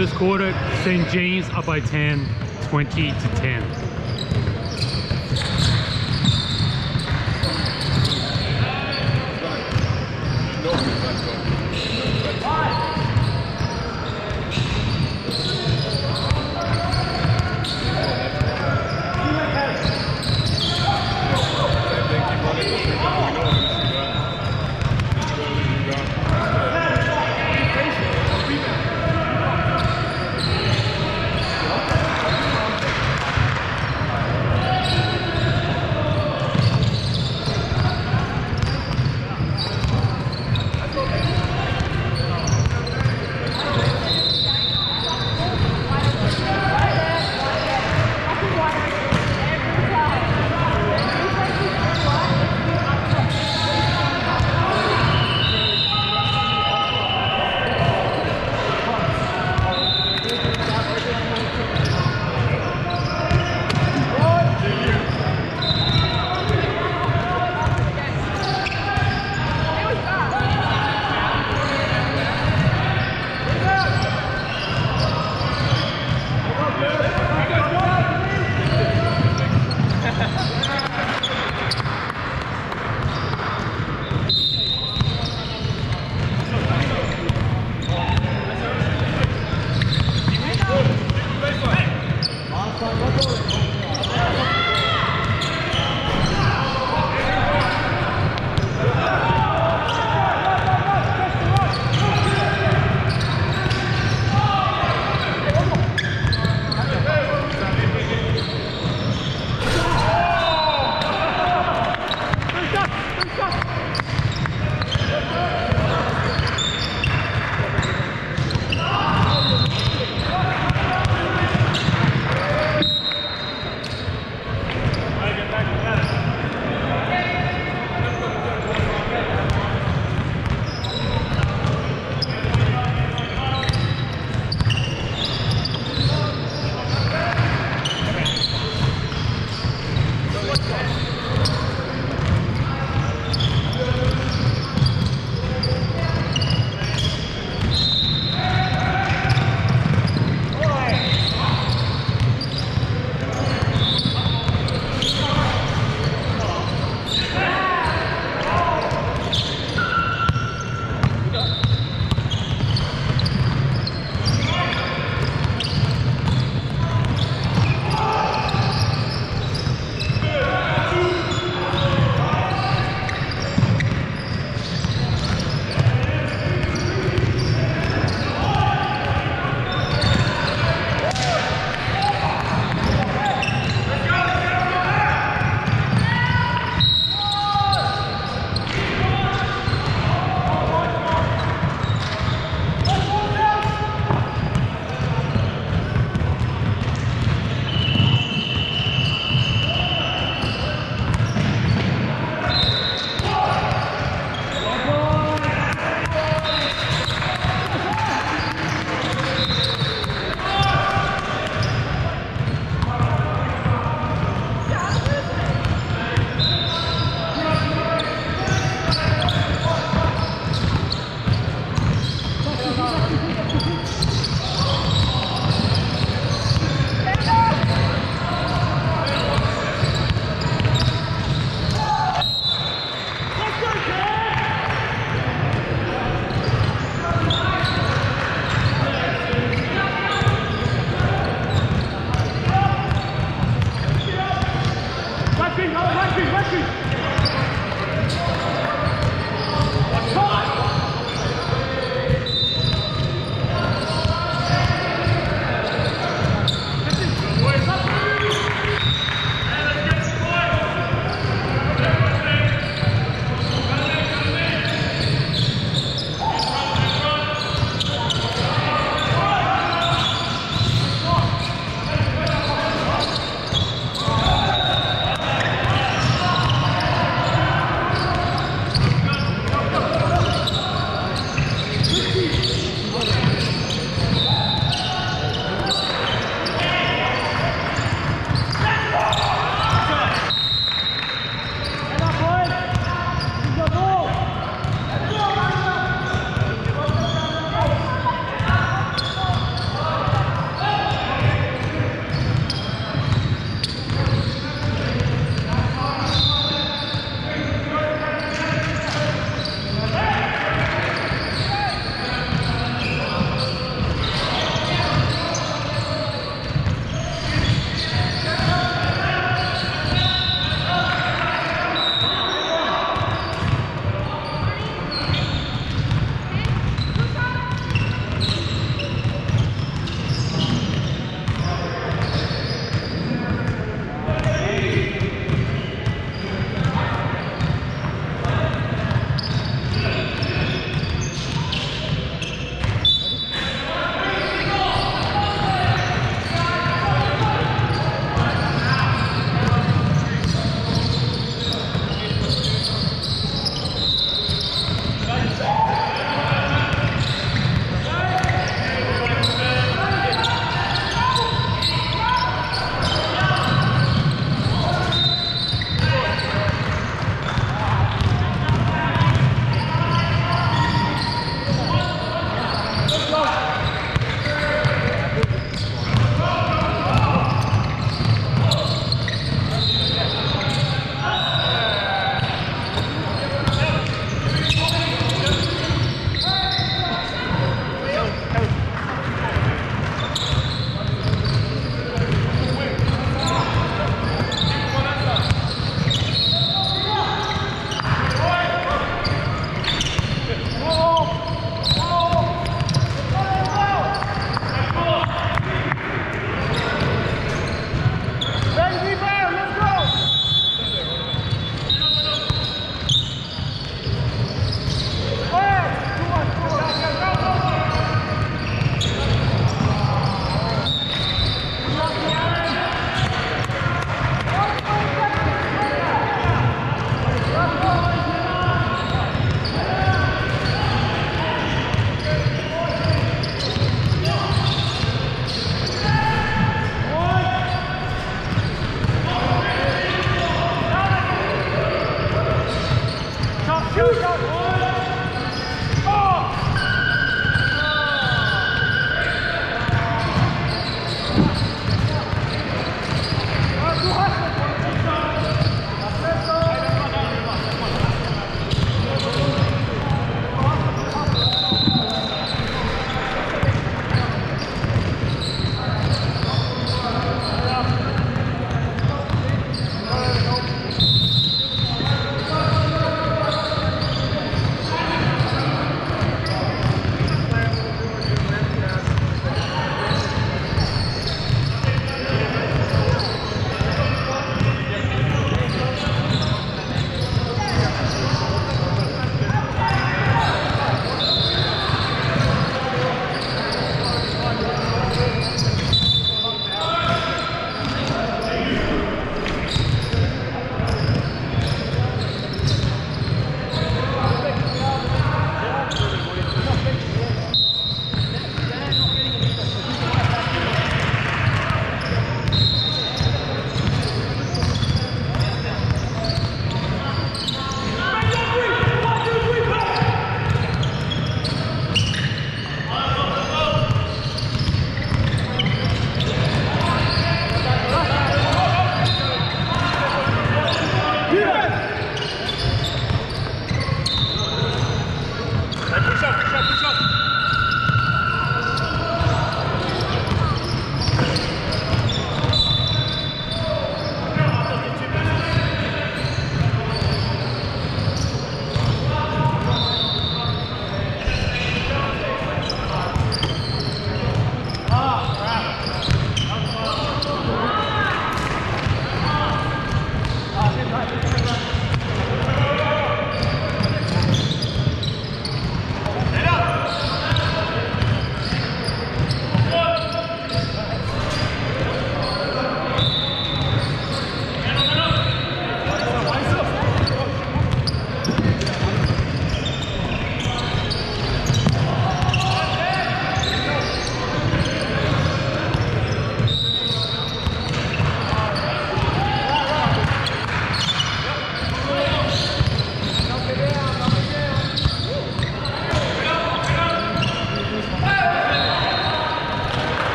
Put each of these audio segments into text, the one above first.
this quarter, St. James up by 10, 20 to 10.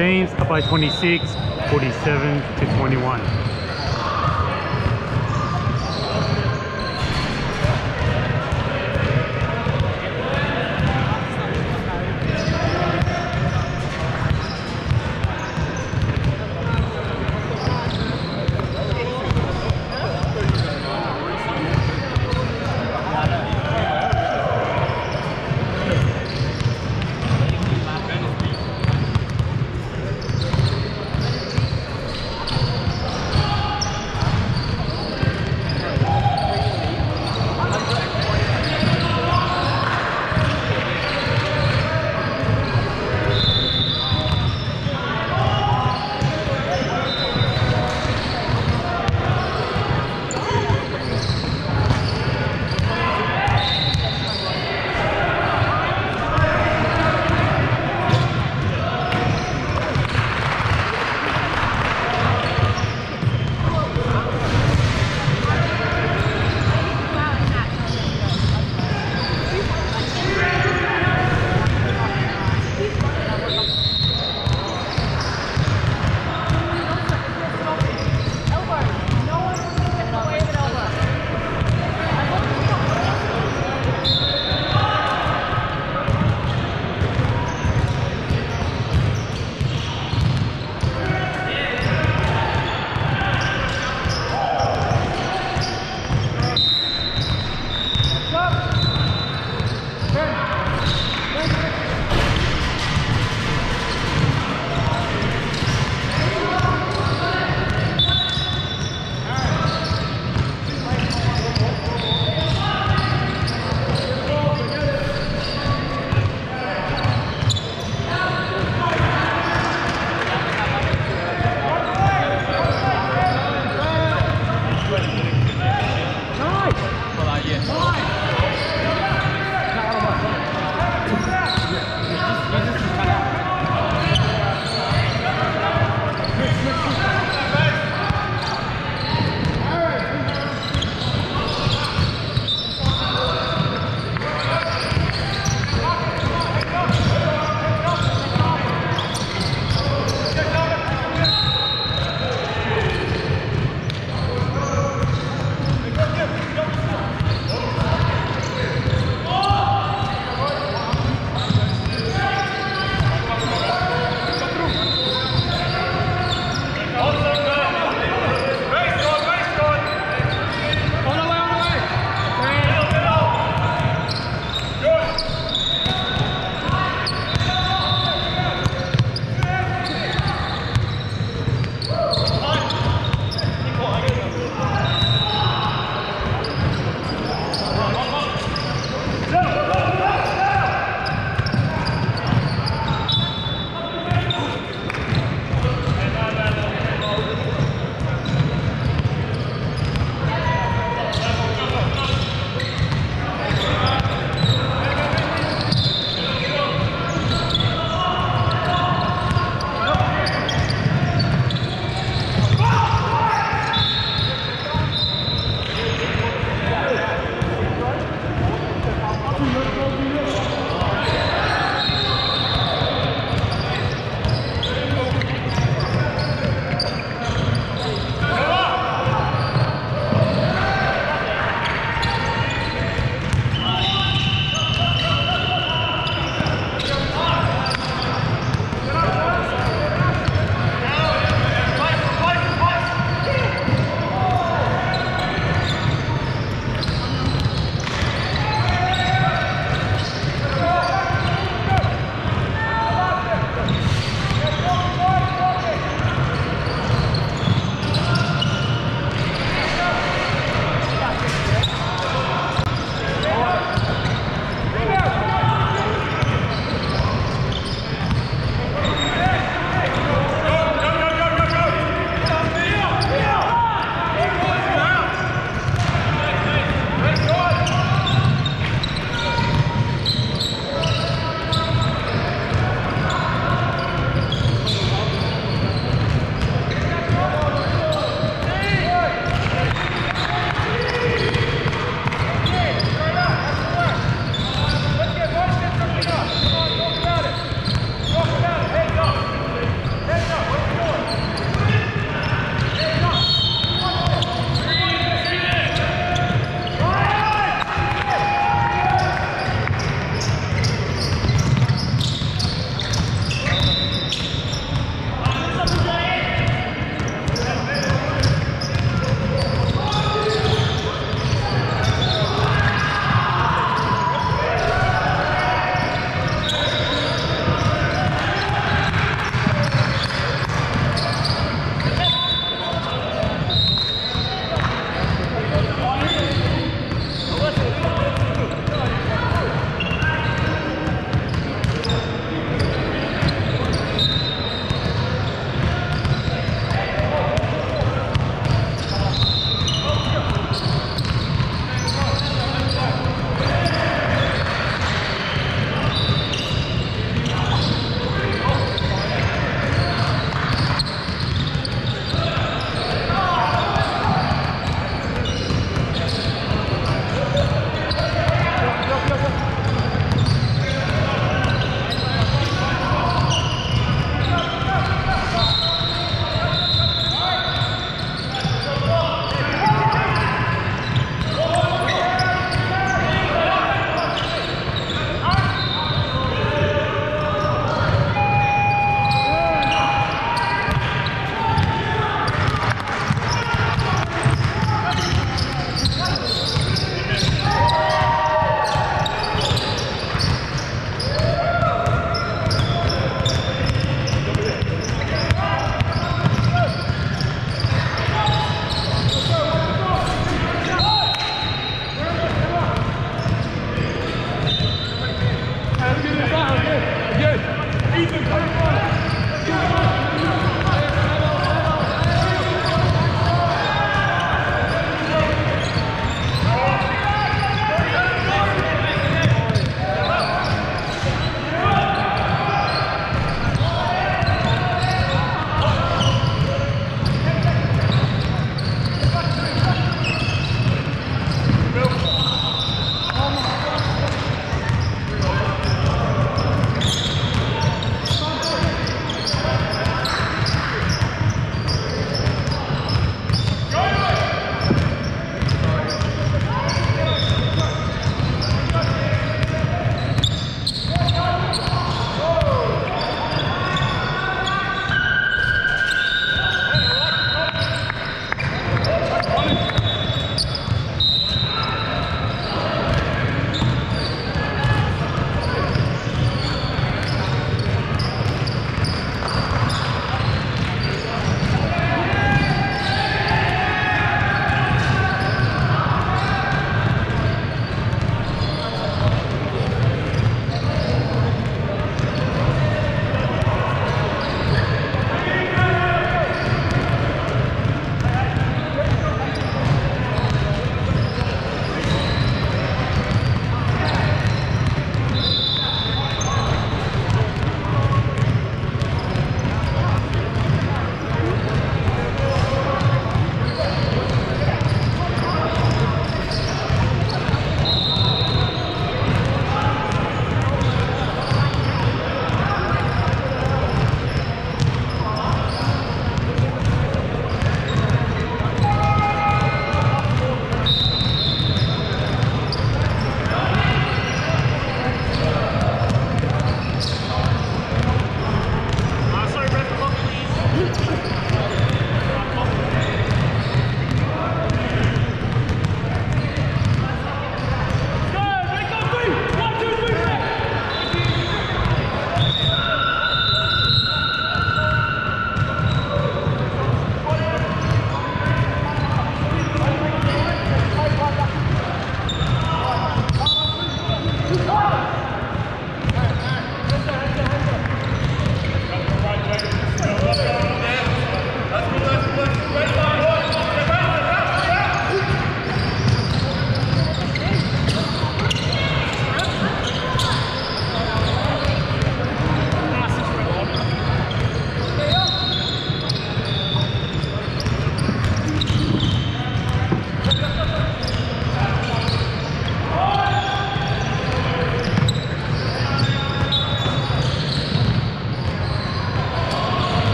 James by 26, 47 to 21.